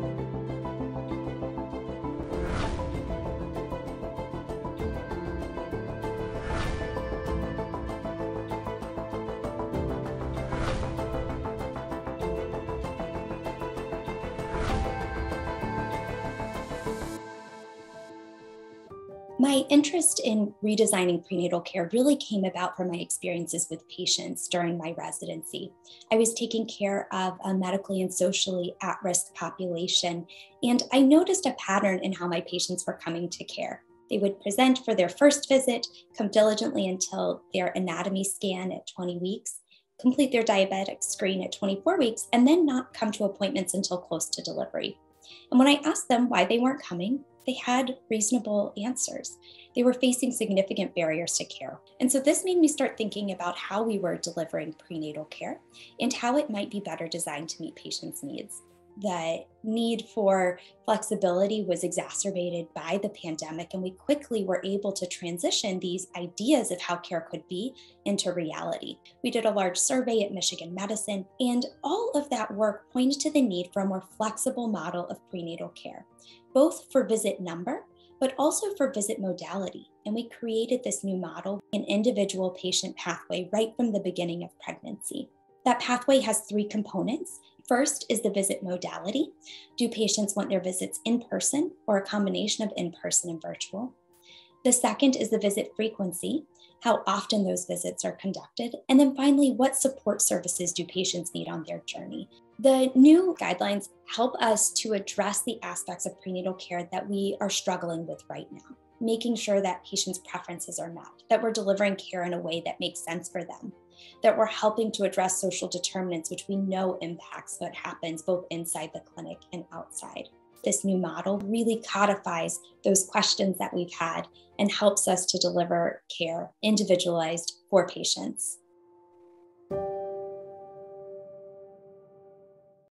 Thank you. My interest in redesigning prenatal care really came about from my experiences with patients during my residency. I was taking care of a medically and socially at risk population, and I noticed a pattern in how my patients were coming to care. They would present for their first visit, come diligently until their anatomy scan at 20 weeks, complete their diabetic screen at 24 weeks, and then not come to appointments until close to delivery. And when I asked them why they weren't coming, they had reasonable answers. They were facing significant barriers to care. And so this made me start thinking about how we were delivering prenatal care and how it might be better designed to meet patients' needs the need for flexibility was exacerbated by the pandemic, and we quickly were able to transition these ideas of how care could be into reality. We did a large survey at Michigan Medicine, and all of that work pointed to the need for a more flexible model of prenatal care, both for visit number, but also for visit modality. And we created this new model, an individual patient pathway right from the beginning of pregnancy. That pathway has three components. First is the visit modality. Do patients want their visits in person or a combination of in person and virtual? The second is the visit frequency, how often those visits are conducted. And then finally, what support services do patients need on their journey? The new guidelines help us to address the aspects of prenatal care that we are struggling with right now, making sure that patients' preferences are met, that we're delivering care in a way that makes sense for them, that we're helping to address social determinants, which we know impacts what happens both inside the clinic and outside. This new model really codifies those questions that we've had and helps us to deliver care individualized for patients.